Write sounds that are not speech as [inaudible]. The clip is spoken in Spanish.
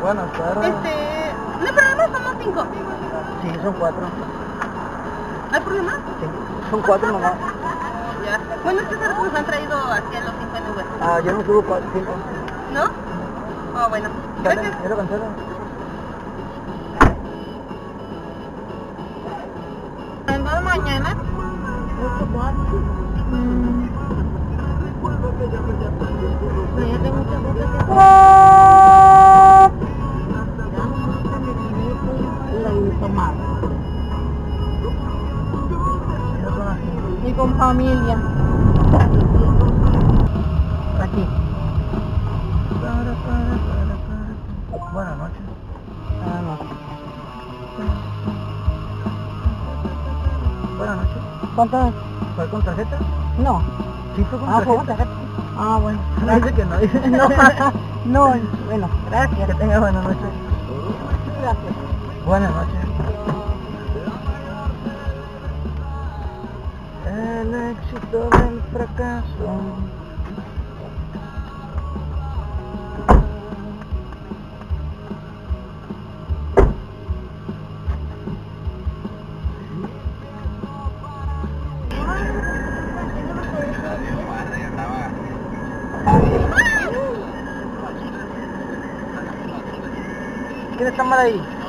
buenas tardes. Este, no hay problema, somos cinco. Sí, son cuatro. ¿Hay problema? Sí, son cuatro nomás. [laughs] Ya. Bueno, es que nos han traído hacia los cinco en Uber. Ah, yo no subo cuatro, cinco. ¿No? Oh, bueno. Gracias. ¿Ya lo mañana? Mm. Pero ya tengo muchas cosas que hacer. Y con familia. Aquí. Para, para, para, para. Buenas noches. Ah, no. Buenas noches. ¿Cuánto? ¿Fue con tarjeta? No. Sí, fue con Ah, fue tarjeta. con tarjeta. Ah, bueno. No dice que no, dice [laughs] No, [laughs] no, bueno, gracias. Que tenga buenas noches. Gracias. Buenas noches. El éxito del fracaso. ¿Quién está mal ahí?